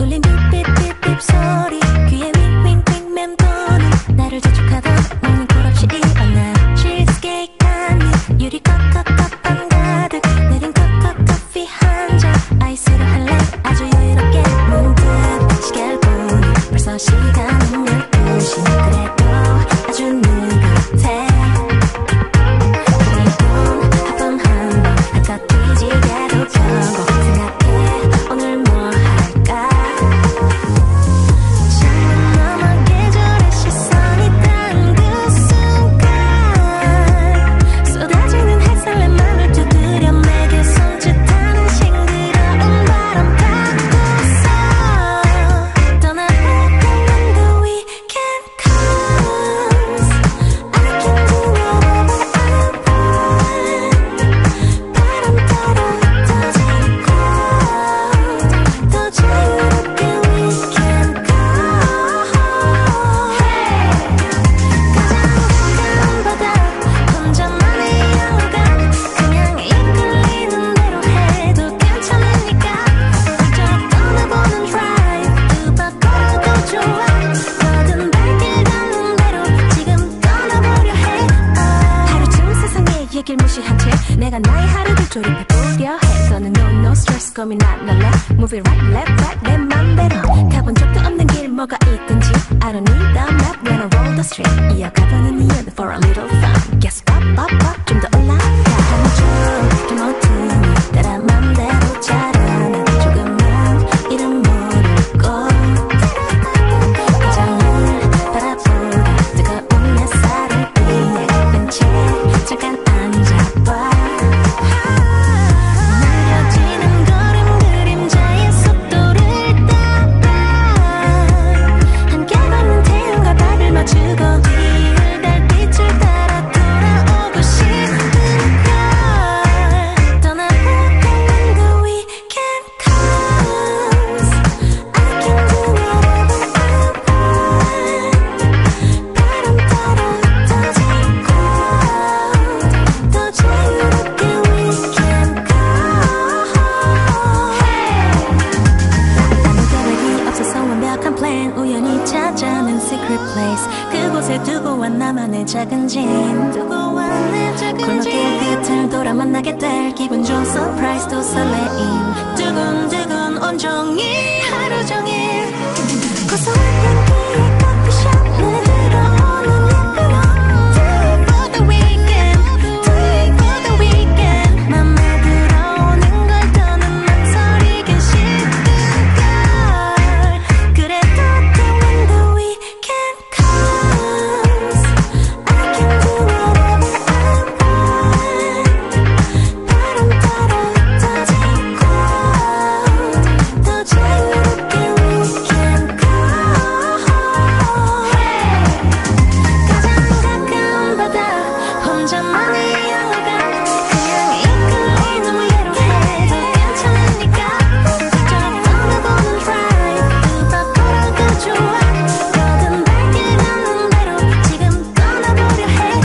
우린 빗빛 빗빛 소리. 귀에 윙윙윙 맴도는 나를 재촉하던 모닝콜 없이 일어나 유리 컵컵컵 빵 가득. 내린 컵컵 커피 한잔. 아이스로 할래? 아주 여유롭게 문득 시계를 보니 벌써 시간이 검이 날날래 Moving right left right 내 맘대로 가본 적도 없는 길 뭐가 있든지 I don't need a map when I roll the street 이어가보는 이유는 for a little fun. Guess pop, pop, pop. 좀더 널 찾아낸 secret place. 그곳에 두고 온 나만의 작은 진 두고 온내 작은 진 골목길 끝을 돌아 만나게 될 기분 좋은 surprise 도 설레임. 두근두근 온종일 하루 종일 혼자만의